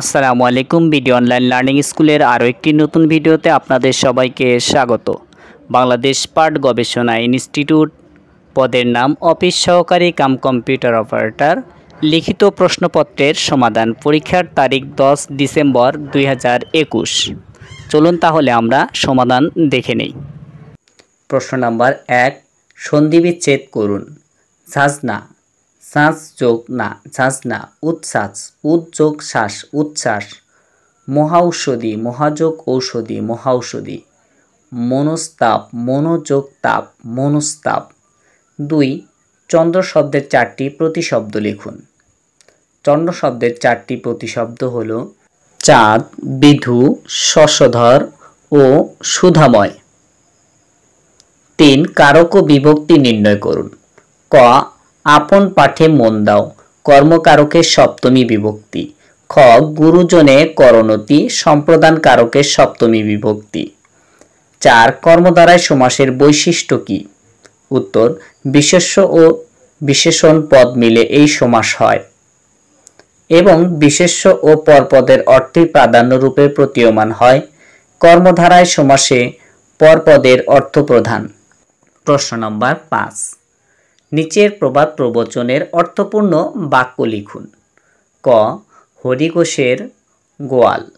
আসসালামু আলাইকুম video online learning স্কুলের আরও একটি নতুন ভিডিওতে আপনাদের সবাইকে স্বাগত। বাংলাদেশ পাঠ গবেষণা ইনস্টিটিউট পদের নাম অফিস সহকারী কাম কম্পিউটার অপারেটর। লিখিত প্রশ্নপত্রের সমাধান পরীক্ষার তারিখ দশ ডিসেম্বর দুই হাজার একুশ। চলুন তাহলে আমরা সমাধান দেখে নেই। প্রশ্ন নাম্বার এক, সন্ধিবিচ্ছেদ করুন। ঝাঁঝনা শ্বাস যোগ না ঝাঁঝনা উচ্ছ্বাস উদ্যোগ শ্বাস, উচ্ছ্বাস। মহাঔষধি, মহাযোগ ঔষধি, মহাঔষধি। মনস্তাপ, মনোযোগ তাপ, মনস্তাপ। দুই, চন্দ্র শব্দের চারটি প্রতিশব্দ লিখুন। চন্দ্র শব্দের চারটি প্রতিশব্দ হল চাঁদ, বিধু, শশধর ও সুধাময়। তিন, কারক ও বিভক্তি নির্ণয় করুন। ক আপন পাঠে মন দাও। কর্মকারকের সপ্তমী বিভক্তি। খ, গুরুজনে করণতি সম্প্রদান কারকের সপ্তমী বিভক্তি। চার কর্মদ্বারায় সমাসের বৈশিষ্ট্য কি? উত্তর, বিশেষ্য ও বিশেষণ পদ মিলে এই সমাস হয়। এবং বিশেষ্য ও পরপদের অর্থে প্রাধান্যরূপে প্রতীয়মান হয়। কর্মধারায় সমাসে পরপদের অর্থ প্রধান প্রশ্ন নম্বর পাঁচ। নিচের প্রবাদ প্রবচনের অর্থপূর্ণ বাক্য লিখুন। ক হরিঘোষের গোয়াল।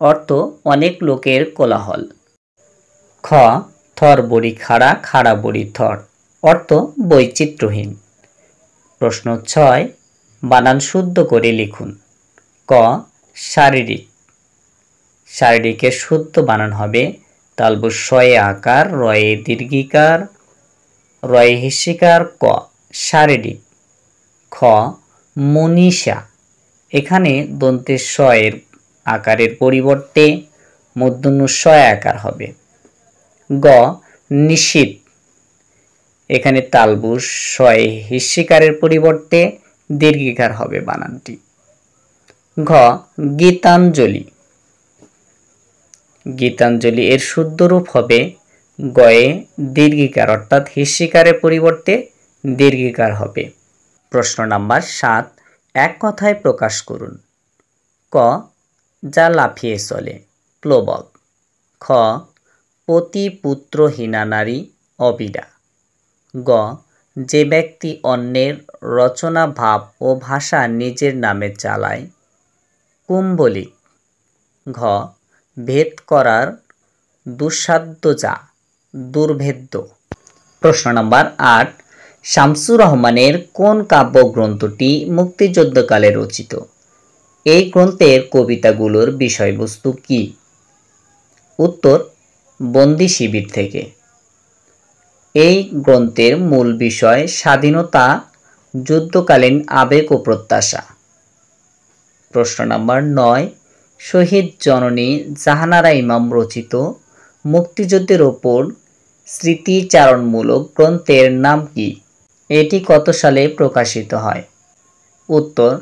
অর্থ, অনেক লোকের কোলাহল। খ, থর বড়ি খাড়া খাড়া বড়ি থর। অর্থ, বৈচিত্র্যহীন। প্রশ্ন ছয়, বানান শুদ্ধ করে লিখুন। ক, শারীরিক। শারীরিকের শুদ্ধ বানান হবে তালবুস শয়ে আকার, রয়ে দীর্ঘিকার রয় ক, শারীরিক। খ, মনীষা। এখানে দন্তের শয়ের আকারের পরিবর্তে মধ্যন্য শয় আকার হবে। গ নিশীত এখানে তালবুস শয় হিস্যিকারের পরিবর্তে দীর্ঘিকার হবে বানানটি। ঘ, গীতাঞ্জলি। গীতাঞ্জলি এর শুদ্ধ রূপ হবে গয়ে দীর্ঘিকার, অর্থাৎ হিস্যিকারের পরিবর্তে দীর্ঘিকার হবে। প্রশ্ন নাম্বার সাত, এক কথায় প্রকাশ করুন। ক, যা লাফিয়ে চলে, প্লোবক। খ, পতি পুত্রহীনা নারী অবিডা গ, যে ব্যক্তি অন্যের রচনা, ভাব ও ভাষা নিজের নামে চালায়, কুম্বলিক। ঘ, ভেদ করার দুঃসাধ্য যা। দুর্ভেদ্য। প্রশ্ন নম্বর আট, শামসুর রহমানের কোন কাব্যগ্রন্থটি মুক্তিযুদ্ধকালে রচিত? এই গ্রন্থের কবিতাগুলোর বিষয়বস্তু কি? উত্তর, বন্দি শিবির থেকে। এই গ্রন্থের মূল বিষয় স্বাধীনতা, যুদ্ধকালীন আবেগ ও প্রত্যাশা। প্রশ্ন নম্বর নয়, শহীদ জননী জাহানারা ইমাম রচিত মুক্তিযুদ্ধের ওপর স্মৃতিচারণমূলক গ্রন্থের নাম কি? এটি কত সালে প্রকাশিত হয়? উত্তর,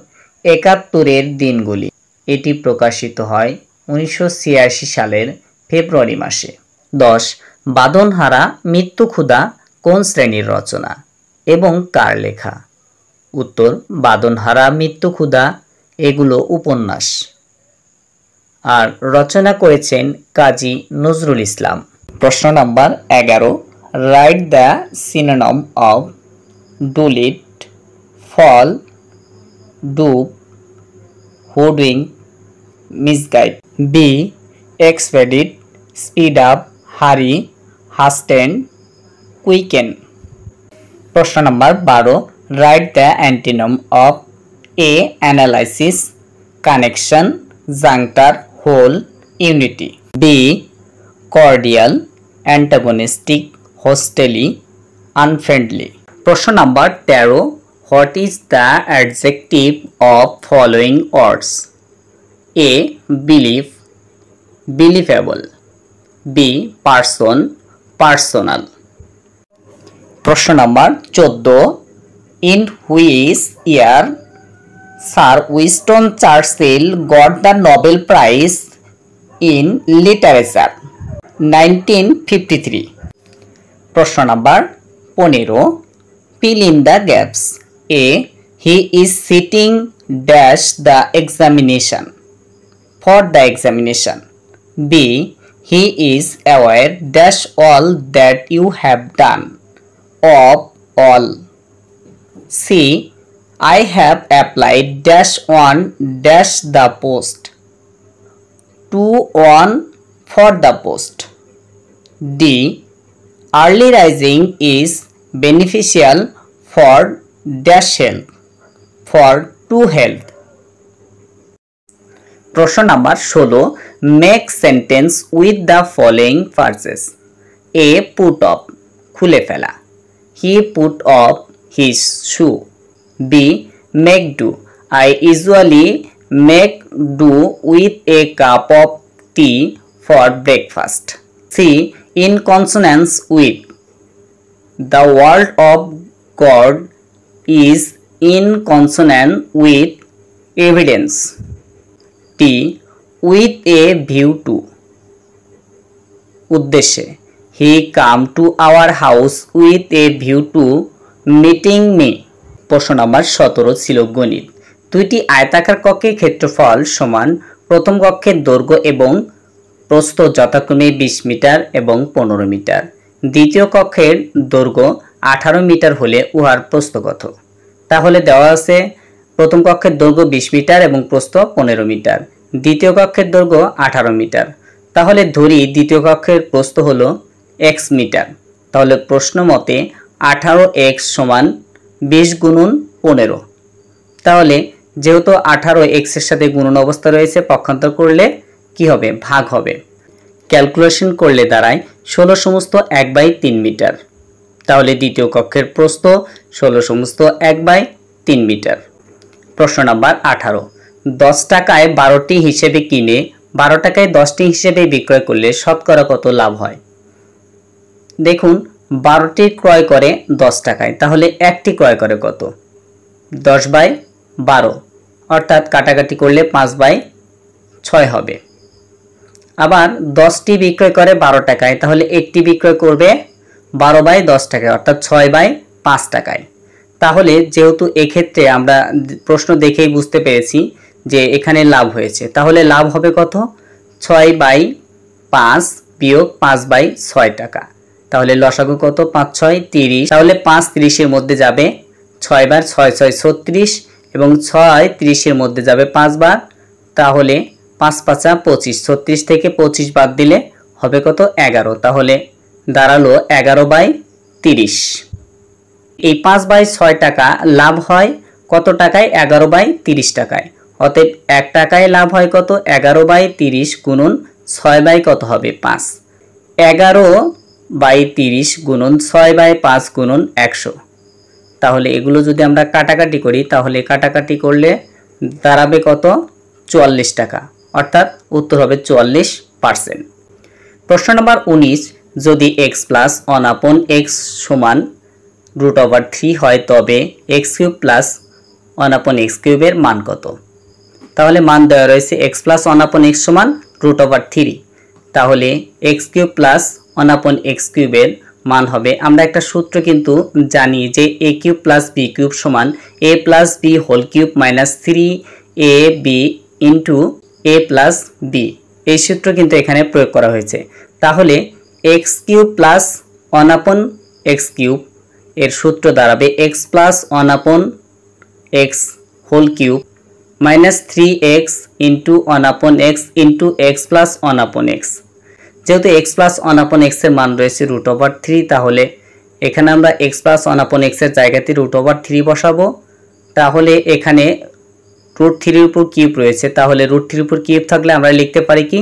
একাত্তরের দিনগুলি। এটি প্রকাশিত হয় উনিশশো ছিয়াশি সালের ফেব্রুয়ারি মাসে। দশ, বাদনহারা মৃত্যু ক্ষুদা কোন শ্রেণির রচনা এবং কার লেখা? উত্তর, বাদনহারা মৃত্যু ক্ষুদা এগুলো উপন্যাস। আর রচনা করেছেন কাজী নজরুল ইসলাম। প্রশ্ন নাম্বার এগারো। Write the synonym of delude fool dupe hoodwink misguide B expedite speed up hurry hasten quicken প্রশ্ন নাম্বার বারো। Write the antonym of A analysis connection juncture whole unity B cordial antagonistic hostile unfriendly প্রশ্ন number তেরো what is the adjective of following words A believe believable B person personal প্রশ্ন number চোদ্দ in which year sir Winston Churchill got the Nobel prize in literature nineteen fifty three. প্রশ্ন number পনেরো। Fill in the gaps A he is sitting dash the examination for the examination B he is aware dash all that you have done of all C I have applied dash on dash the post. To on for the post. D. Early rising is beneficial for dash health. For to health. প্রশ্ন number ষোলো make sentence with the following verbs A put off খুলে ফেলা he put off his shoe B. Make do. I usually make do with a cup of tea for breakfast. C. In consonance with. The word of God is in consonance with evidence. T. With a view to. উদ্দেশ্যে he came to our house with a view to meeting me প্রশ্ন number সতেরো ছিল গণিত দুইটি আয়তাকার কক্ষের ক্ষেত্রফল সমান প্রথম কক্ষের দৈর্ঘ্য এবং প্রস্থ যথাক্রমে বিশ মিটার এবং পনেরো মিটার। দ্বিতীয় কক্ষের দৈর্ঘ্য আঠারো মিটার হলে উহার প্রস্থ কত তাহলে দেওয়া আছে, প্রথম কক্ষের দৈর্ঘ্য বিশ মিটার এবং প্রস্থ পনেরো মিটার। দ্বিতীয় কক্ষের দৈর্ঘ্য আঠারো মিটার। তাহলে ধরি দ্বিতীয় কক্ষের প্রস্থ হলো এক্স মিটার। তাহলে প্রশ্ন মতে আঠারো এক্স সমান বিশ গুণন পনেরো। তাহলে যেহেতু আঠারো এক্সের সাথে গুণন অবস্থা রয়েছে, পক্ষান্তর করলে কি হবে? ভাগ হবে। ক্যালকুলেশন করলে দাঁড়ায় ষোলো সমস্ত এক বাই তিন মিটার। তাহলে দ্বিতীয় কক্ষের প্রস্থ ষোলো সমস্ত এক বাই তিন মিটার। প্রশ্ন নাম্বার আঠারো। দশ টাকায় বারোটি হিসেবে কিনে বারো টাকায় দশটি হিসেবে বিক্রয় করলে শতকরা কত লাভ হয়? দেখুন, বারোটি ক্রয় করে দশ টাকায়, তাহলে একটি ক্রয় করে কত? দশ বাই বারো। অর্থাৎ কাটাকাটি করলে পাঁচ বাই ছয় হবে। আবার দশটি বিক্রয় করে বারো টাকায়। তাহলে একটি বিক্রয় করবে বারো বাই দশ টাকায়, অর্থাৎ ছয় বাই পাঁচ টাকায়। তাহলে যেহেতু এক্ষেত্রে আমরা প্রশ্ন দেখেই বুঝতে পেরেছি যে এখানে লাভ হয়েছে। তাহলে লাভ হবে কত? ছয় বাই পাঁচ বিয়োগ পাঁচ বাই ছয় টাকা। তাহলে লসাগু কত? পাঁচ, ছয়, তিরিশ। তাহলে পাঁচ তিরিশের মধ্যে যাবে ছয় বার ছয় ছয়, ছত্রিশ এবং ছয় তিরিশের মধ্যে যাবে পাঁচবার তাহলে পাঁচ পাঁচা পঁচিশ, ছত্রিশ থেকে পঁচিশ বাদ দিলে হবে কত এগারো। তাহলে দাঁড়াল এগারো বাই তিরিশ। এই পাঁচ বাই ছয় টাকা লাভ হয় কত টাকায়? এগারো বাই তিরিশ টাকায়। অতএব এক টাকায় লাভ হয় কত? এগারো বাই তিরিশ গুণন ছয় বাই কত হবে? পাঁচ। এগারো বাই তিরিশ গুণন ছয় বাই পাঁচ গুণন একশো। তাহলে এগুলো যদি আমরা কাটাকাটি করি, তাহলে কাটাকাটি করলে দাঁড়াবে কত? চুয়াল্লিশ টাকা। অর্থাৎ উত্তর হবে চুয়াল্লিশ পার্সেন্ট। প্রশ্ন নম্বর উনিশ, যদি X plus one upon X সমান রুট ওভার থ্রি হয়, তবে X cube plus one upon X কিউবের মান কত? তাহলে মান দেওয়া রয়েছে X plus one upon X সমান রুট ওভার থ্রি তাহলে X cube plus one upon X কিউবের মান হবে। আমরা একটা সূত্র কিন্তু জানি যে A cube plus B cube সমান A plus B whole cube minus three A B into A plus B এই সূত্র কিন্তু এখানে প্রয়োগ করা হয়েছে। তাহলে X cube plus one upon X cube এর সূত্র দাঁড়াবে X plus one upon X whole cube minus three X into one upon X into X plus one upon X যেহেতু এক্স প্লাস ওয়ান আপন এক্সের মান রয়েছে root over three তাহলে এখানে আমরা এক্স প্লাস ওয়ান আপন এক্সের জায়গাতে root over three বসাবো। তাহলে এখানে রুট থ্রির উপর কিউব রয়েছে, তাহলে রুট থ্রির উপর কিউব থাকলে আমরা লিখতে পারি কি?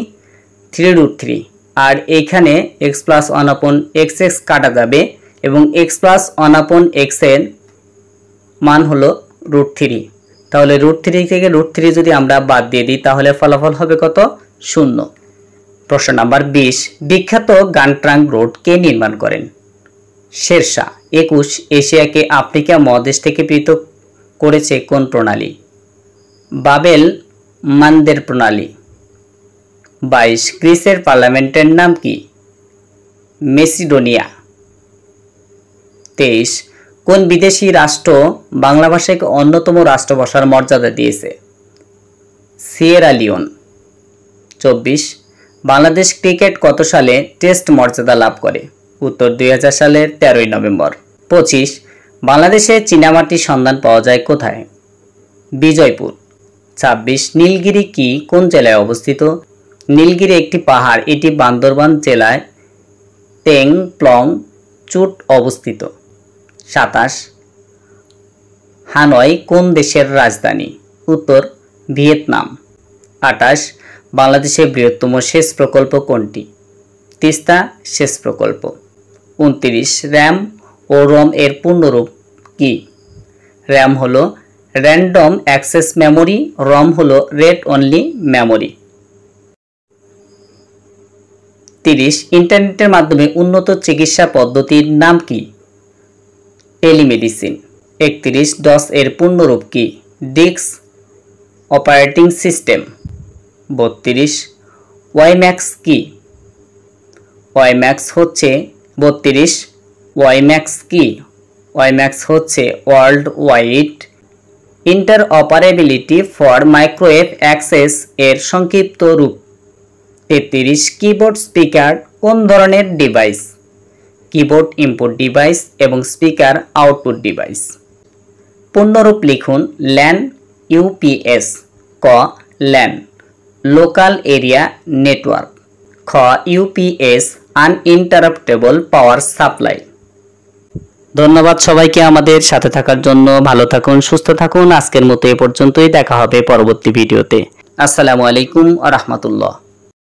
থ্রি রুট থ্রি আর এইখানে X plus one upon X X কাটা যাবে এবং এক্স প্লাস ওয়ান আপন এক্সের মান হলো রুট থ্রি তাহলে রুট থ্রি থেকে রুট থ্রি যদি আমরা বাদ দিয়ে দিই, তাহলে ফলাফল হবে কত? শূন্য। প্রশ্ন নাম্বার বিশ। বিখ্যাত গানট্রাং রোড কে নির্মাণ করেন? শেরশাহ। একুশ। এশিয়াকে আফ্রিকা মহাদেশ থেকে পৃথক করেছে কোন প্রণালী? বাবেল মানদের প্রণালী। বাইশ, গ্রিসের পার্লামেন্টের নাম কি? মেসিডোনিয়া। তেইশ, কোন বিদেশি রাষ্ট্র বাংলা ভাষাকে অন্যতম রাষ্ট্রভাষার মর্যাদা দিয়েছে? Sierra Leone. চব্বিশ, বাংলাদেশ ক্রিকেট কত সালে টেস্ট মর্যাদা লাভ করে? উত্তর দুই হাজার সালের তেরোই নভেম্বর। পঁচিশ, বাংলাদেশে চীনামাটির সন্ধান পাওয়া যায় কোথায়? বিজয়পুর। ছাব্বিশ নীলগিরি কি কোন জেলায় অবস্থিত? নীলগিরি একটি পাহাড়, এটি বান্দরবান জেলায় তেং প্লং চুট অবস্থিত। সাতাশ হানয় কোন দেশের রাজধানী? উত্তর, ভিয়েতনাম। আটাশ বাংলাদেশের বৃহত্তম সেচ প্রকল্প কোনটি? তিস্তা সেচ প্রকল্প। উনত্রিশ র্যাম ও রম এর পূর্ণরূপ কি? র্যাম হলো র্যান্ডম অ্যাক্সেস মেমোরি রম হলো রেড অনলি মেমোরি তিরিশ, ইন্টারনেটের মাধ্যমে উন্নত চিকিৎসা পদ্ধতির নাম কি? টেলিমেডিসিন। একত্রিশ ডস এর পূর্ণরূপ কি? ডিক্স অপারেটিং সিস্টেম। বত্রিশ, ওয়াইম্যাক্স কি? ওয়াইম্যাক্স হচ্ছে, বত্রিশ, ওয়াইম্যাক্স কি? ওয়াইম্যাক্স হচ্ছে world wide interoperability for microwave access এর সংক্ষিপ্ত রূপ। তেত্রিশ কিবোর্ড স্পিকার কোন ধরনের ডিভাইস কিবোর্ড ইনপুট ডিভাইস এবং স্পিকার আউটপুট ডিভাইস পূর্ণরূপ লিখুন ল্যান ইউপিএস ক ল্যান লোকাল এরিয়া নেটওয়ার্ক খ ইউপিএস আনইন্টারাপ্টেবল পাওয়ার সাপ্লাই ধন্যবাদ সবাইকে আমাদের সাথে থাকার জন্য। ভালো থাকুন, সুস্থ থাকুন। আজকের মতো এ পর্যন্তই। দেখা হবে পরবর্তী ভিডিওতে। আসসালামু আলাইকুম আ রহমতুল্লাহ।